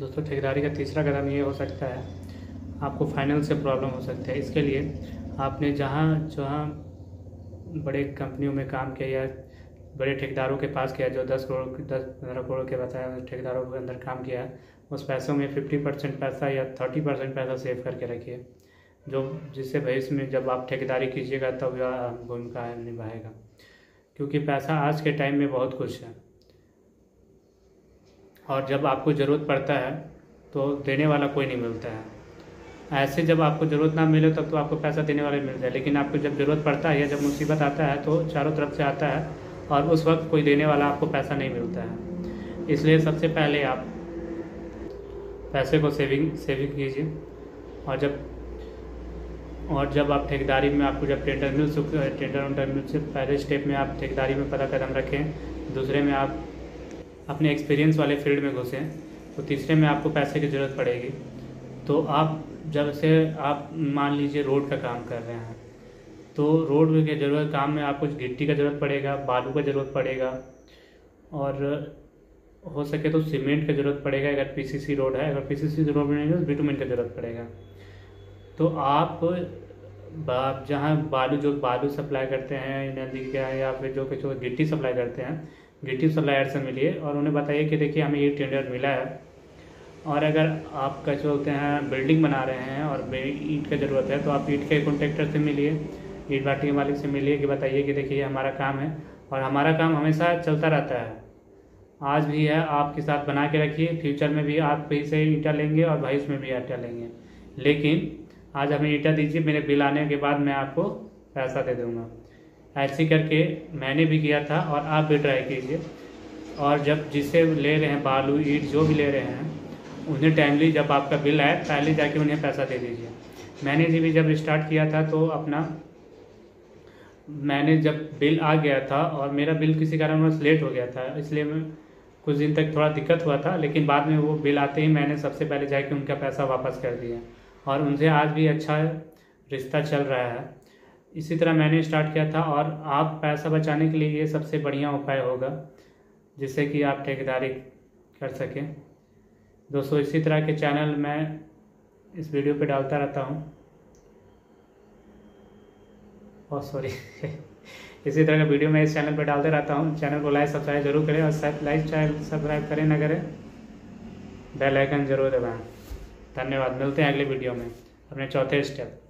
दोस्तों, ठेकेदारी का तीसरा कदम ये हो सकता है, आपको फाइनल से प्रॉब्लम हो सकता है। इसके लिए आपने जहाँ जहाँ बड़े कंपनियों में काम किया या बड़े ठेकेदारों के पास किया, जो दस करोड़, दस पंद्रह करोड़ के बताया ठेकेदारों के अंदर काम किया, उस पैसों में फिफ्टी परसेंट पैसा या थर्टी परसेंट पैसा सेव करके रखिए, जो जिससे भविष्य में जब आप ठेकेदारी कीजिएगा तब यह भूमिका निभाएगा। क्योंकि पैसा आज के टाइम में बहुत कुछ है। और जब आपको ज़रूरत पड़ता है तो देने वाला कोई नहीं मिलता है। ऐसे जब आपको ज़रूरत ना मिले, तब तो आपको पैसा देने वाले मिलता है। लेकिन आपको जब ज़रूरत पड़ता है या जब मुसीबत आता है तो चारों तरफ़ से आता है और उस वक्त कोई देने वाला आपको पैसा नहीं मिलता है। इसलिए सबसे पहले आप पैसे को सेविंग सेविंग कीजिए। और जब और जब आप ठेकेदारी में आपको जब टेंडर मिल चुके टेंडर वेंडर मिल से पहले स्टेप में आप ठेकेदारी में पता कदम रखें। दूसरे में आप अपने एक्सपीरियंस वाले फ़ील्ड में घुसें तो तीसरे में आपको पैसे की ज़रूरत पड़ेगी। तो आप जब से आप मान लीजिए रोड का काम कर रहे हैं तो रोड के ज़रूरत, काम में आपको गिट्टी का ज़रूरत पड़ेगा, बालू का ज़रूरत पड़ेगा, और हो सके तो सीमेंट का ज़रूरत पड़ेगा, अगर पीसीसी रोड है। अगर पीसीसी रोड में तो बिटूमेंट का ज़रूरत पड़ेगा। तो आप जहाँ बालू, जो बालू सप्लाई करते हैं नदी का या फिर जो कुछ गिट्टी सप्लाई करते हैं गिट्टी सप्लायर से मिलिए और उन्हें बताइए कि देखिए हमें ये टेंडर मिला है। और अगर आप कैसे बोलते हैं बिल्डिंग बना रहे हैं और ईंट का ज़रूरत है तो आप ईंट के कॉन्ट्रेक्टर से मिलिए, ईट भाटी के मालिक से मिलिए कि बताइए कि देखिए हमारा काम है। और हमारा काम हमेशा चलता रहता है। आज भी है, आपके साथ बना के रखिए फ्यूचर में भी आप कहीं से ईंटा लेंगे और भविष्य में भी ईटा लेंगे। लेकिन आज हमें ईंटा दीजिए, मेरे बिल आने के बाद मैं आपको पैसा दे दूँगा। ऐसे करके मैंने भी किया था और आप भी ट्राई कीजिए। और जब जिसे ले रहे हैं, बालू, ईट, जो भी ले रहे हैं, उन्हें टाइमली जब आपका बिल आए, पहले जाके उन्हें पैसा दे दीजिए। मैंने भी जब स्टार्ट किया था तो अपना मैंने जब बिल आ गया था और मेरा बिल किसी कारणवश लेट हो गया था, इसलिए मैं कुछ दिन तक थोड़ा दिक्कत हुआ था, लेकिन बाद में वो बिल आते ही मैंने सबसे पहले जाके उनका पैसा वापस कर दिया। और उनसे आज भी अच्छा रिश्ता चल रहा है। इसी तरह मैंने स्टार्ट किया था और आप पैसा बचाने के लिए ये सबसे बढ़िया उपाय होगा, जिससे कि आप ठेकेदारी कर सकें। दोस्तों, इसी तरह के चैनल मैं इस वीडियो पे डालता रहता हूँ। और सॉरी इसी तरह का वीडियो मैं इस चैनल पर डालते रहता हूँ। चैनल को लाइक सब्सक्राइब ज़रूर करें और लाइक चैनल सब्सक्राइब करें ना करें। बेल आइकन ज़रूर दबाएँ। धन्यवाद। मिलते हैं अगले वीडियो में। अपने चौथे स्टेप